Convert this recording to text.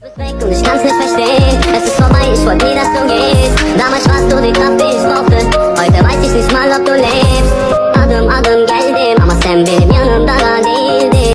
Und ich kann's nicht verstehen, es ist vorbei, ich wollte nie, dass du gehst Damals warst du die Kraft, die ich brauchte Heute weiß ich nicht mal, ob du lebst Adım adım geldim ama sen benim